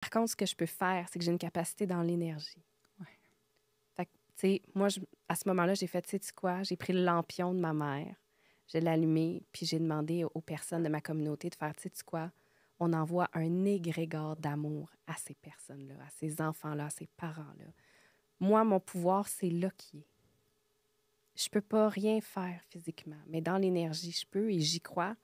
Par contre, ce que je peux faire, c'est que j'ai une capacité dans l'énergie. Moi, à ce moment-là, j'ai fait, tu sais quoi, j'ai pris le lampion de ma mère, je l'ai allumé, puis j'ai demandé aux personnes de ma communauté de faire, tu sais quoi, on envoie un égrégore d'amour à ces personnes-là, à ces enfants-là, à ces parents-là. Moi, mon pouvoir, c'est là qui est. Je peux pas rien faire physiquement, mais dans l'énergie, je peux et j'y crois.